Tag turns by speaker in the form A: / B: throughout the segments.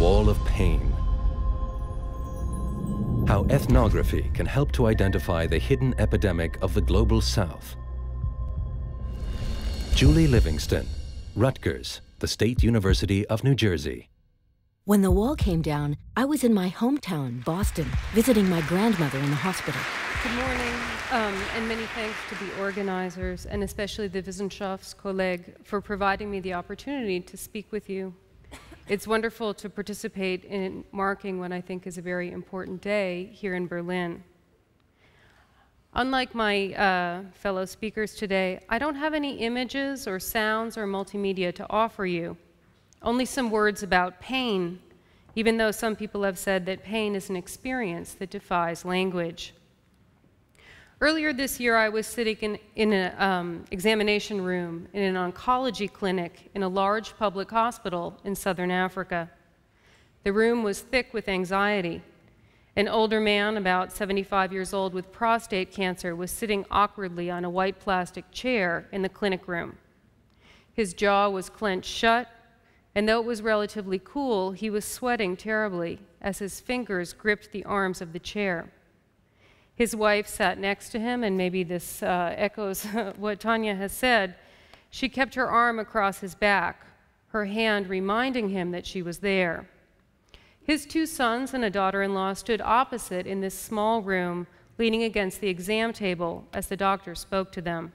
A: wall of pain. How ethnography can help to identify the hidden epidemic of the global south. Julie Livingston, Rutgers, the State University of New Jersey.
B: When the wall came down, I was in my hometown, Boston, visiting my grandmother in the hospital.
C: Good morning, um, and many thanks to the organizers and especially the Wissenschaftskolleg for providing me the opportunity to speak with you. It's wonderful to participate in marking what I think is a very important day here in Berlin. Unlike my uh, fellow speakers today, I don't have any images or sounds or multimedia to offer you, only some words about pain, even though some people have said that pain is an experience that defies language. Earlier this year, I was sitting in, in an um, examination room in an oncology clinic in a large public hospital in southern Africa. The room was thick with anxiety. An older man, about 75 years old, with prostate cancer, was sitting awkwardly on a white plastic chair in the clinic room. His jaw was clenched shut, and though it was relatively cool, he was sweating terribly as his fingers gripped the arms of the chair. His wife sat next to him, and maybe this uh, echoes what Tanya has said. She kept her arm across his back, her hand reminding him that she was there. His two sons and a daughter in law stood opposite in this small room, leaning against the exam table as the doctor spoke to them.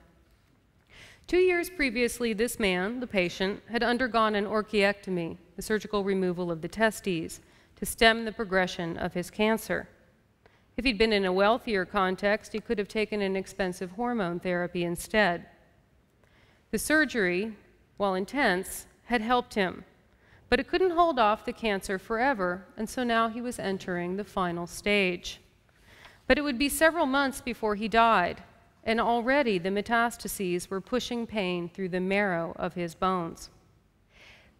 C: Two years previously, this man, the patient, had undergone an orchiectomy, the surgical removal of the testes, to stem the progression of his cancer. If he'd been in a wealthier context, he could have taken an expensive hormone therapy instead. The surgery, while intense, had helped him but it couldn't hold off the cancer forever, and so now he was entering the final stage. But it would be several months before he died, and already the metastases were pushing pain through the marrow of his bones.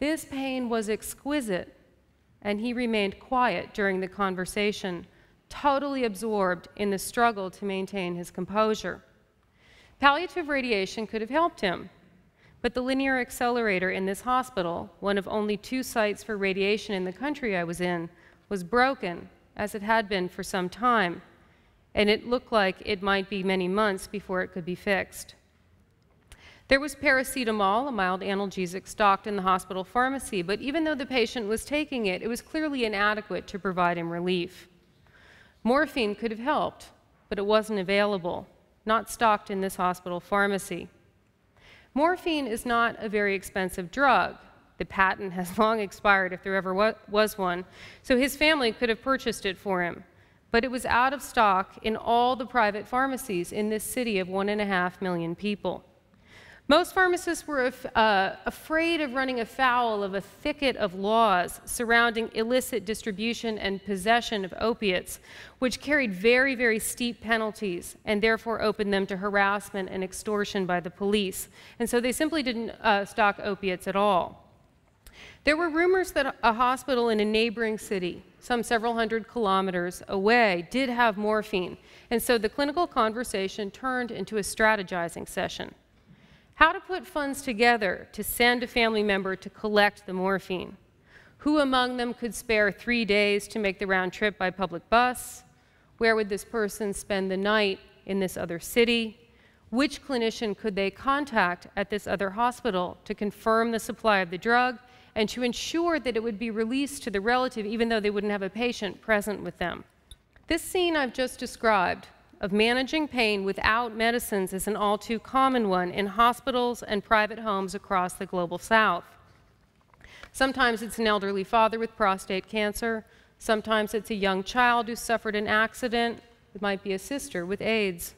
C: This pain was exquisite, and he remained quiet during the conversation, totally absorbed in the struggle to maintain his composure. Palliative radiation could have helped him, but the linear accelerator in this hospital, one of only two sites for radiation in the country I was in, was broken, as it had been for some time, and it looked like it might be many months before it could be fixed. There was paracetamol, a mild analgesic, stocked in the hospital pharmacy, but even though the patient was taking it, it was clearly inadequate to provide him relief. Morphine could have helped, but it wasn't available, not stocked in this hospital pharmacy. Morphine is not a very expensive drug. The patent has long expired if there ever was one, so his family could have purchased it for him. But it was out of stock in all the private pharmacies in this city of one and a half million people. Most pharmacists were uh, afraid of running afoul of a thicket of laws surrounding illicit distribution and possession of opiates, which carried very, very steep penalties and therefore opened them to harassment and extortion by the police. And so they simply didn't uh, stock opiates at all. There were rumors that a hospital in a neighboring city, some several hundred kilometers away, did have morphine. And so the clinical conversation turned into a strategizing session how to put funds together to send a family member to collect the morphine. Who among them could spare three days to make the round trip by public bus? Where would this person spend the night in this other city? Which clinician could they contact at this other hospital to confirm the supply of the drug and to ensure that it would be released to the relative even though they wouldn't have a patient present with them? This scene I've just described of managing pain without medicines is an all too common one in hospitals and private homes across the global south. Sometimes it's an elderly father with prostate cancer. Sometimes it's a young child who suffered an accident. It might be a sister with AIDS.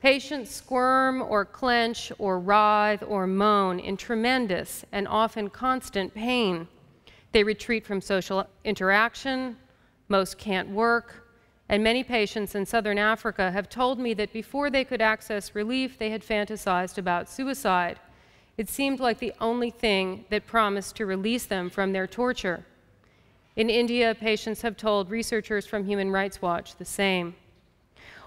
C: Patients squirm or clench or writhe or moan in tremendous and often constant pain. They retreat from social interaction. Most can't work. And many patients in southern Africa have told me that before they could access relief, they had fantasized about suicide. It seemed like the only thing that promised to release them from their torture. In India, patients have told researchers from Human Rights Watch the same.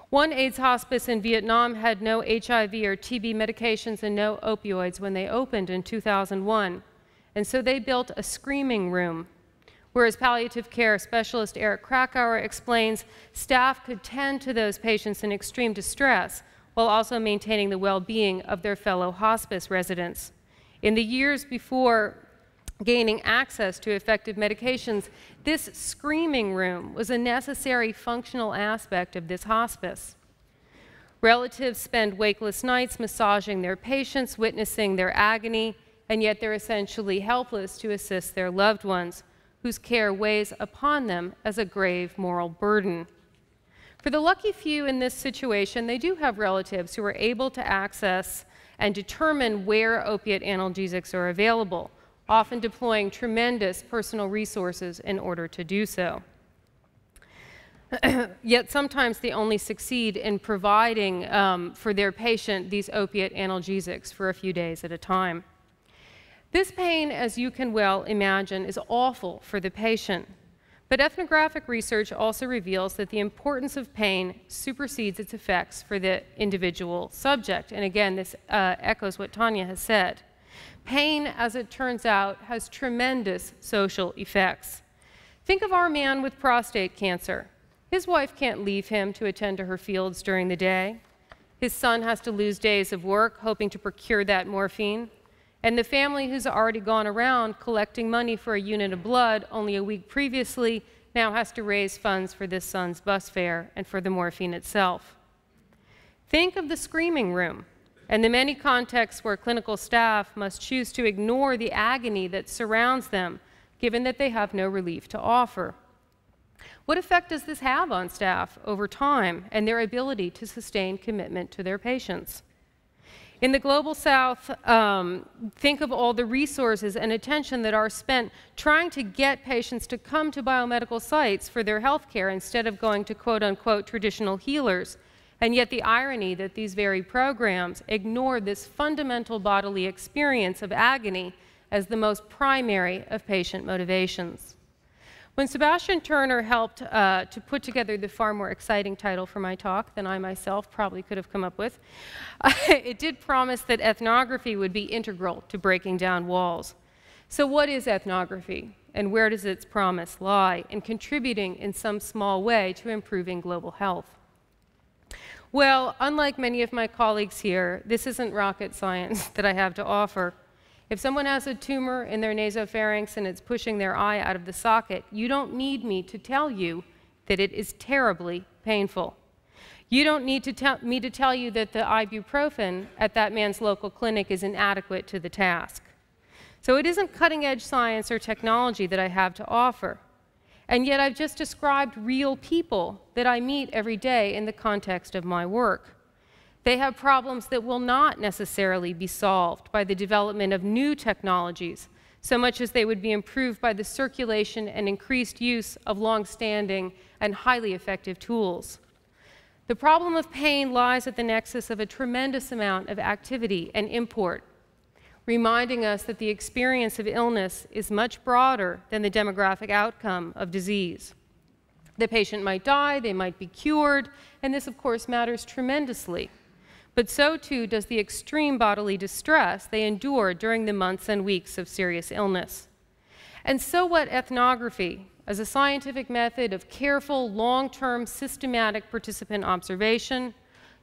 C: One AIDS hospice in Vietnam had no HIV or TB medications and no opioids when they opened in 2001, and so they built a screaming room Whereas palliative care specialist Eric Krakauer explains staff could tend to those patients in extreme distress while also maintaining the well being of their fellow hospice residents. In the years before gaining access to effective medications, this screaming room was a necessary functional aspect of this hospice. Relatives spend wakeless nights massaging their patients, witnessing their agony, and yet they're essentially helpless to assist their loved ones, whose care weighs upon them as a grave moral burden. For the lucky few in this situation, they do have relatives who are able to access and determine where opiate analgesics are available, often deploying tremendous personal resources in order to do so. Yet sometimes they only succeed in providing um, for their patient these opiate analgesics for a few days at a time. This pain, as you can well imagine, is awful for the patient. But ethnographic research also reveals that the importance of pain supersedes its effects for the individual subject. And again, this uh, echoes what Tanya has said. Pain, as it turns out, has tremendous social effects. Think of our man with prostate cancer. His wife can't leave him to attend to her fields during the day. His son has to lose days of work hoping to procure that morphine. And the family who's already gone around collecting money for a unit of blood only a week previously now has to raise funds for this son's bus fare and for the morphine itself. Think of the screaming room and the many contexts where clinical staff must choose to ignore the agony that surrounds them, given that they have no relief to offer. What effect does this have on staff over time and their ability to sustain commitment to their patients? In the global south, um, think of all the resources and attention that are spent trying to get patients to come to biomedical sites for their health care instead of going to quote unquote traditional healers. And yet, the irony that these very programs ignore this fundamental bodily experience of agony as the most primary of patient motivations. When Sebastian Turner helped uh, to put together the far more exciting title for my talk than I myself probably could have come up with, it did promise that ethnography would be integral to breaking down walls. So, what is ethnography, and where does its promise lie in contributing in some small way to improving global health? Well, unlike many of my colleagues here, this isn't rocket science that I have to offer. If someone has a tumor in their nasopharynx and it's pushing their eye out of the socket, you don't need me to tell you that it is terribly painful. You don't need to me to tell you that the ibuprofen at that man's local clinic is inadequate to the task. So it isn't cutting edge science or technology that I have to offer. And yet I've just described real people that I meet every day in the context of my work. They have problems that will not necessarily be solved by the development of new technologies, so much as they would be improved by the circulation and increased use of long-standing and highly effective tools. The problem of pain lies at the nexus of a tremendous amount of activity and import, reminding us that the experience of illness is much broader than the demographic outcome of disease. The patient might die, they might be cured, and this, of course, matters tremendously but so too does the extreme bodily distress they endure during the months and weeks of serious illness. And so what ethnography, as a scientific method of careful, long-term, systematic participant observation,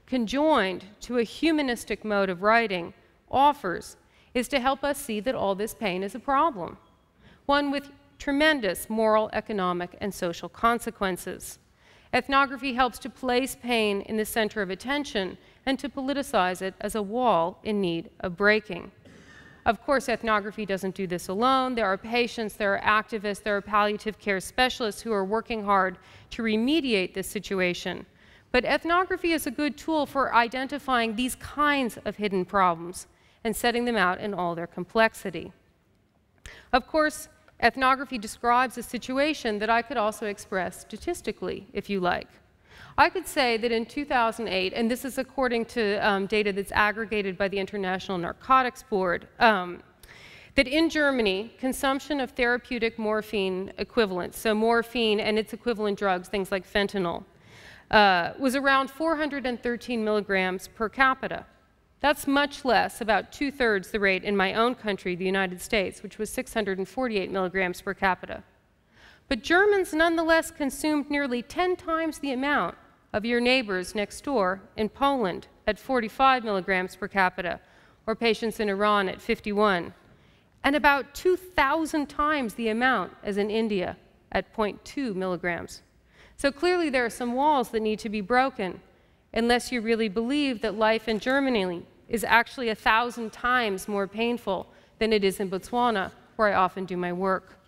C: conjoined to a humanistic mode of writing, offers is to help us see that all this pain is a problem, one with tremendous moral, economic, and social consequences. Ethnography helps to place pain in the center of attention and to politicize it as a wall in need of breaking. Of course, ethnography doesn't do this alone. There are patients, there are activists, there are palliative care specialists who are working hard to remediate this situation. But ethnography is a good tool for identifying these kinds of hidden problems and setting them out in all their complexity. Of course, ethnography describes a situation that I could also express statistically, if you like. I could say that in 2008, and this is according to um, data that's aggregated by the International Narcotics Board, um, that in Germany, consumption of therapeutic morphine equivalents, so morphine and its equivalent drugs, things like fentanyl, uh, was around 413 milligrams per capita. That's much less, about two thirds the rate in my own country, the United States, which was 648 milligrams per capita. But Germans nonetheless consumed nearly 10 times the amount of your neighbors next door in Poland at 45 milligrams per capita, or patients in Iran at 51, and about 2,000 times the amount as in India at 0.2 milligrams. So clearly, there are some walls that need to be broken, unless you really believe that life in Germany is actually a thousand times more painful than it is in Botswana, where I often do my work.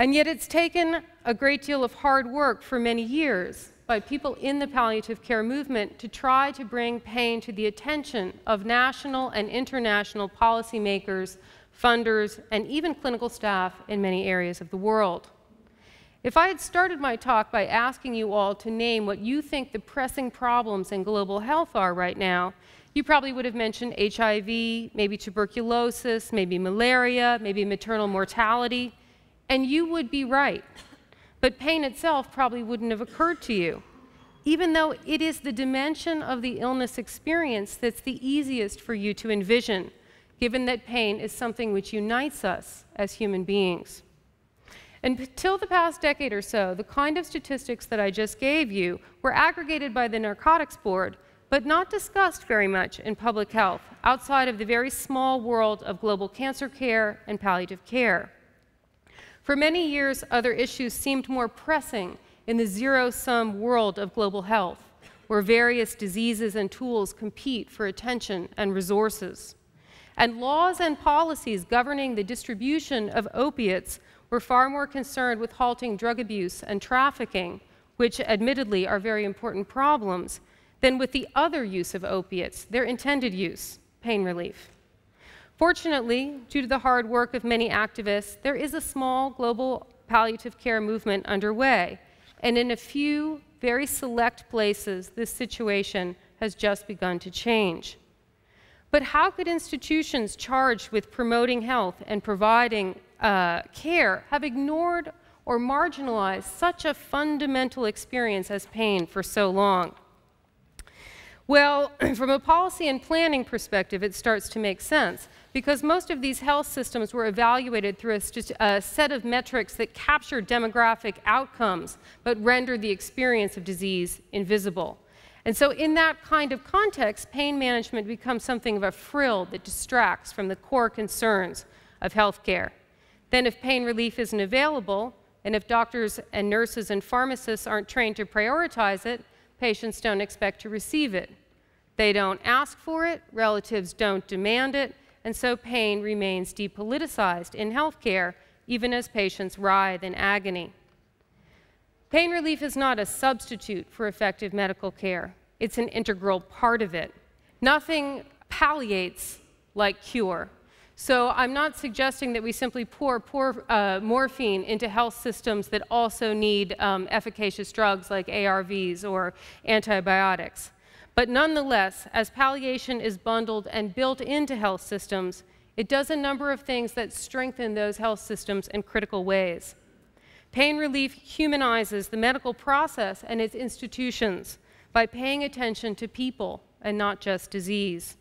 C: And yet, it's taken a great deal of hard work for many years by people in the palliative care movement to try to bring pain to the attention of national and international policymakers, funders, and even clinical staff in many areas of the world. If I had started my talk by asking you all to name what you think the pressing problems in global health are right now, you probably would have mentioned HIV, maybe tuberculosis, maybe malaria, maybe maternal mortality. And you would be right. But pain itself probably wouldn't have occurred to you, even though it is the dimension of the illness experience that's the easiest for you to envision, given that pain is something which unites us as human beings. And until the past decade or so, the kind of statistics that I just gave you were aggregated by the Narcotics Board, but not discussed very much in public health outside of the very small world of global cancer care and palliative care. For many years, other issues seemed more pressing in the zero sum world of global health, where various diseases and tools compete for attention and resources. And laws and policies governing the distribution of opiates were far more concerned with halting drug abuse and trafficking, which admittedly are very important problems, than with the other use of opiates, their intended use, pain relief. Fortunately, due to the hard work of many activists, there is a small global palliative care movement underway. And in a few very select places, this situation has just begun to change. But how could institutions charged with promoting health and providing uh, care have ignored or marginalized such a fundamental experience as pain for so long? Well, from a policy and planning perspective, it starts to make sense because most of these health systems were evaluated through a, a, set of metrics that capture demographic outcomes but render the experience of disease invisible. And so, in that kind of context, pain management becomes something of a frill that distracts from the core concerns of healthcare. Then, if pain relief isn't available, and if doctors and nurses and pharmacists aren't trained to prioritize it, patients don't expect to receive it. They don't ask for it, relatives don't demand it, and so pain remains depoliticized in healthcare, even as patients writhe in agony. Pain relief is not a substitute for effective medical care, it's an integral part of it. Nothing palliates like cure. So I'm not suggesting that we simply pour, pour uh, morphine into health systems that also need um, efficacious drugs like ARVs or antibiotics. But nonetheless, as palliation is bundled and built into health systems, it does a number of things that strengthen those health systems in critical ways. Pain relief humanizes the medical process and its institutions by paying attention to people and not just disease.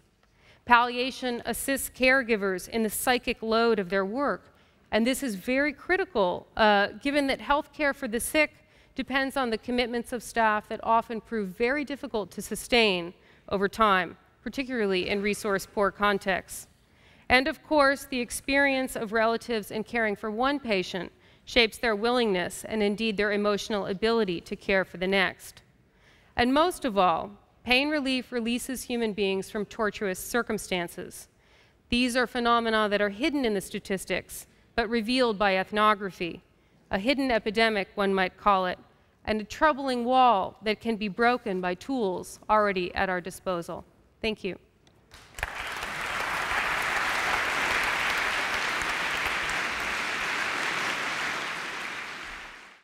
C: Palliation assists caregivers in the psychic load of their work, and this is very critical uh, given that health care for the sick depends on the commitments of staff that often prove very difficult to sustain over time, particularly in resource poor contexts. And of course, the experience of relatives in caring for one patient shapes their willingness and indeed their emotional ability to care for the next. And most of all, pain relief releases human beings from tortuous circumstances. These are phenomena that are hidden in the statistics, but revealed by ethnography, a hidden epidemic, one might call it, and a troubling wall that can be broken by tools already at our disposal. Thank you.